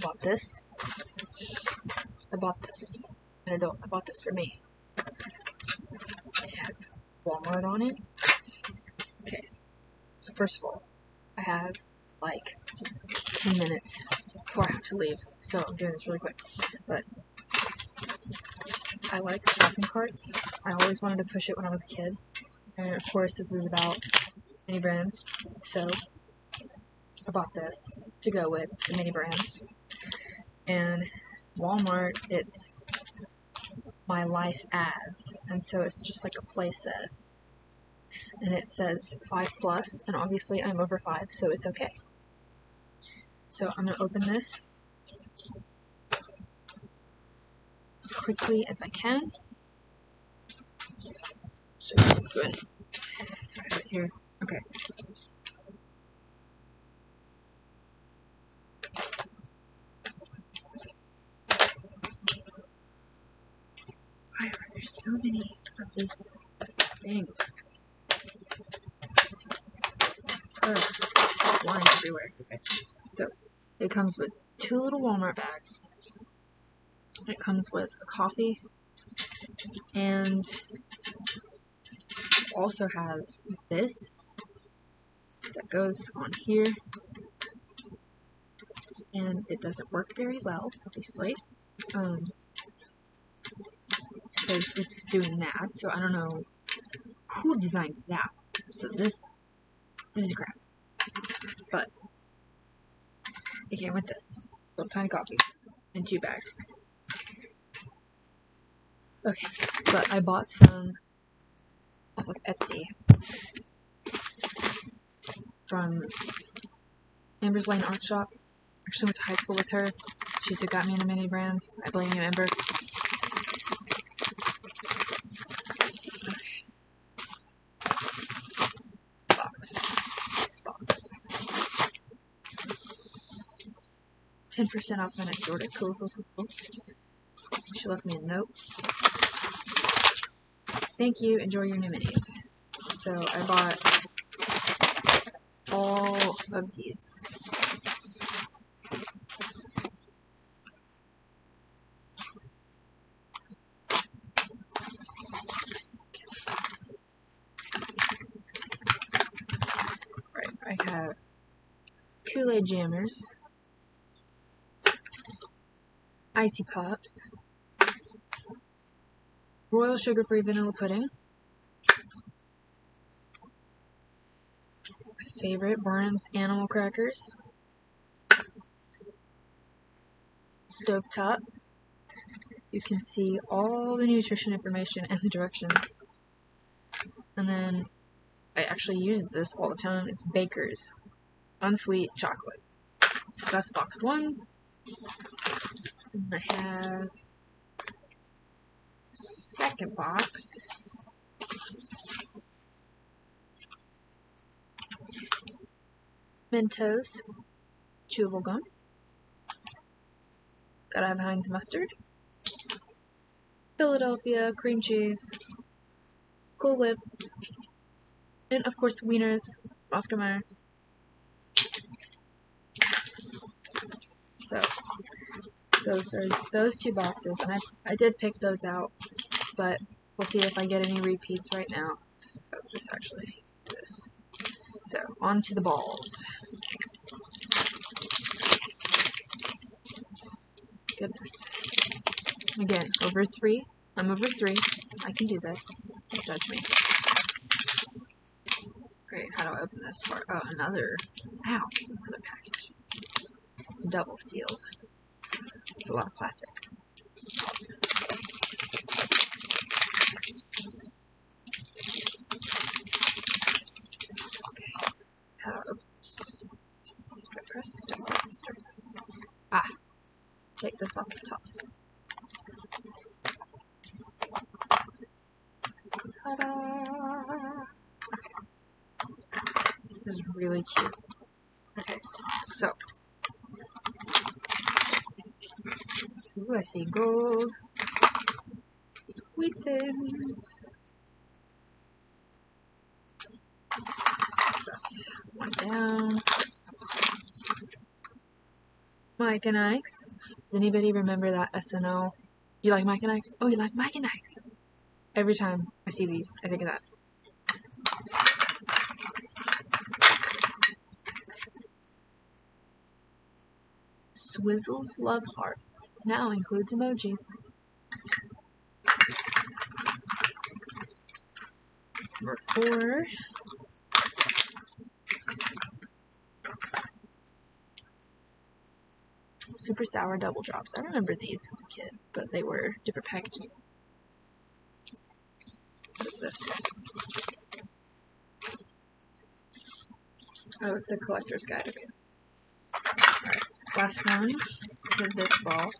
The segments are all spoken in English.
bought this. I bought this. Don't. I bought this for me. It has Walmart on it. Okay. So first of all, I have like 10 minutes before I have to leave. So I'm doing this really quick. But I like shopping carts. I always wanted to push it when I was a kid. And of course this is about mini brands. So I bought this to go with the mini brands. And Walmart, it's my life as. And so it's just like a playset. And it says 5 plus, and obviously I'm over 5, so it's okay. So I'm going to open this as quickly as I can. So good. Sorry, right here. Okay. Why are there so many of these things? Ugh, lines everywhere. Okay. So, it comes with two little Walmart bags. It comes with a coffee and also has this that goes on here and it doesn't work very well obviously um, because it's doing that so I don't know who designed that so this this is crap but it came with this little tiny coffee in two bags Okay, but I bought some off of Etsy from Amber's Lane Art Shop. I actually went to high school with her. She's who got me into mini brands. I blame you, Amber. Box. Box. 10% off my next order. Cool, cool, cool, cool. She left me a note. Thank you. Enjoy your new minis. So I bought all of these. Right, I have Kool-Aid Jammers, Icy Pops, Royal Sugar Free Vanilla Pudding, my favorite Barnum's Animal Crackers, Stovetop. You can see all the nutrition information and the directions. And then I actually use this all the time. It's Baker's Unsweet Chocolate. So that's box one. And I have second box. Mentos chewable gum. Gotta have Heinz mustard. Philadelphia cream cheese. Cool Whip. And of course Wieners, Oscar Mayer. So those are those two boxes and I, I did pick those out but we'll see if I get any repeats right now. Oh, this actually, this. So, on to the balls. Goodness. Again, over three. I'm over three. I can do this. Don't judge me. Great, how do I open this part? Oh, another, ow, another package. It's double sealed. It's a lot of plastic. Ah, take this off the top. This is really cute. Okay, so. Ooh, I see gold. Wheat thins. That's one down. Mike and Ike's. Does anybody remember that SNL? You like Mike and Ike's? Oh, you like Mike and Ike's? Every time I see these, I think of that. Swizzels Love Hearts now includes emojis. Number four. Super sour double drops. I remember these as a kid, but they were different packaging. What is this? Oh, it's a collector's guide. Okay. Last one for this ball.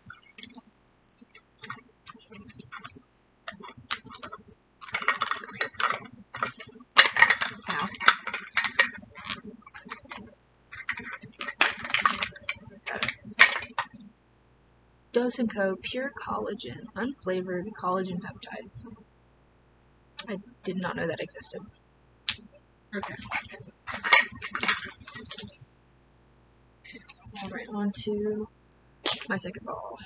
Dose and Co. Pure Collagen, unflavored collagen peptides. I did not know that existed. Okay. Alright, on to my second ball.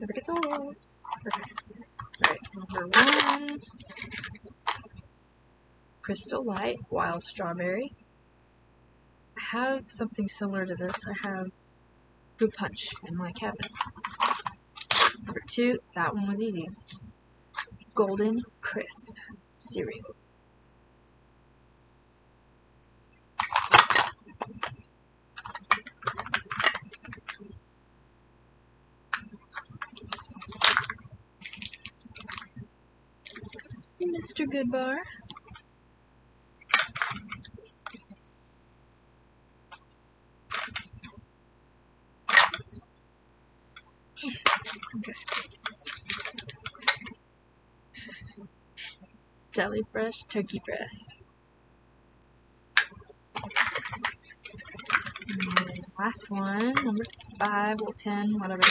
Never gets old. Alright, number one. Crystal Light Wild Strawberry. I have something similar to this. I have Fruit Punch in my cabinet. Number two, that one was easy. Golden Crisp cereal. Mr. Goodbar. Deli Fresh Turkey Breast. Last one, number five or ten, whatever.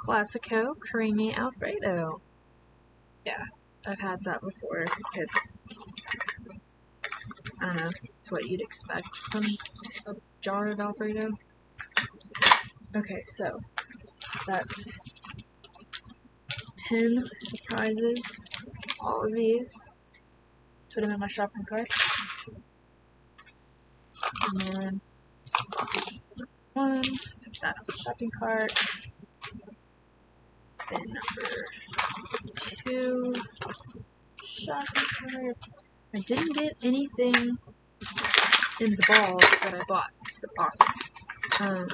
Classico Creamy Alfredo. Yeah, I've had that before. It's, I don't know, it's what you'd expect from a jar of Alfredo. Okay, so that's 10 surprises. All of these. Put them in my shopping cart. And then one, put that on the shopping cart. Then number two, shopping cart. I didn't get anything in the balls that I bought. It's awesome. Um,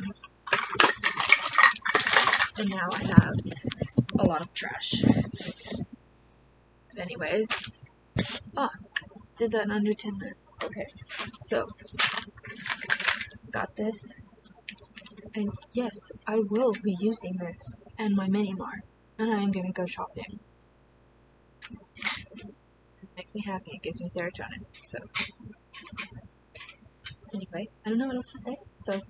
and now I have a lot of trash. Anyway, oh, did that in under 10 minutes. Okay, so, got this. And yes, I will be using this and my mini mart. And I am going to go shopping. Makes me happy. It gives me serotonin. So, anyway, I don't know what else to say. So,